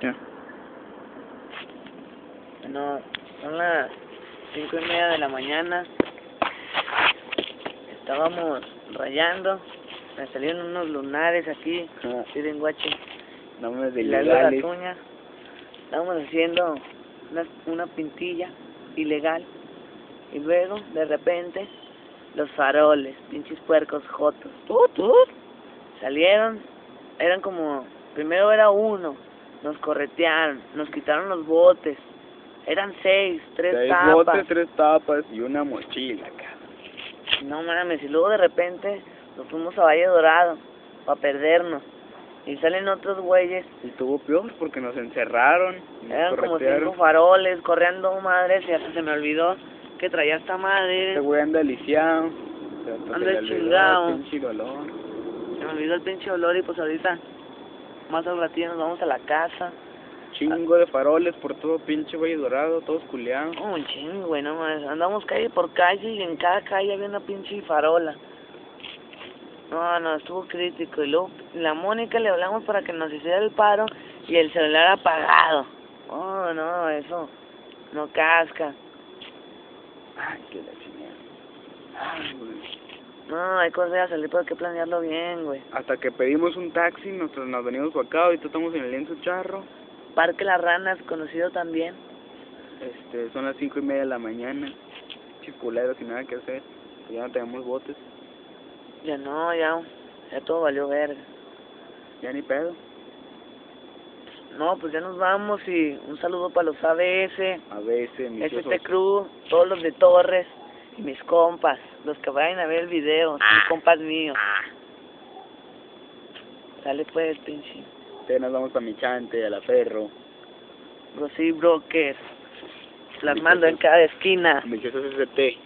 Ya. Bueno, son las cinco y media de la mañana. Estábamos rayando. Me salieron unos lunares aquí. Ah, Miren, guache. Nombres de la uña. Estábamos haciendo una, una pintilla ilegal. Y luego, de repente, los faroles, pinches puercos jotos. Salieron, eran como, primero era uno, nos corretearon, nos quitaron los botes. Eran seis, tres Seis tapas. botes, tres tapas y una mochila, cabrón. No mames, y luego de repente nos fuimos a Valle Dorado para perdernos. Y salen otros güeyes, Y tuvo peor porque nos encerraron. nos eran como cinco faroles, corriendo madres, y hasta se me olvidó que traía esta madre. Este güey anda lisiado. Anda chingado. Se me olvidó el pinche olor y pues ahorita, más al ratito nos vamos a la casa. Chingo de faroles por todo pinche güey dorado, todos culeados. Oh, un chingo, güey, no mames. Andamos calle por calle y en cada calle había una pinche farola. No, no, estuvo crítico. Y luego la Mónica le hablamos para que nos hiciera el paro y el celular apagado. Oh, no, eso no casca. Ay, qué la chingada. Ay, güey. No, hay cosas a salir, pero hay que planearlo bien, güey. Hasta que pedimos un taxi, nosotros nos venimos por acá, ahorita estamos en el lienzo charro. Parque Las Ranas, conocido también. Este, son las cinco y media de la mañana. Chisculeros sin nada que hacer. Ya no tenemos botes. Ya no, ya, ya todo valió verga. Ya ni pedo. No, pues ya nos vamos y un saludo para los ABS. A veces, mis ST osos. Cruz, todos los de Torres y mis compas, los que vayan a ver el video, Ah. compas míos. Sale pues, pinche. Ustedes nos vamos a mi chante, a la ferro. Rosy Brokers, plasmando en cada esquina. ST.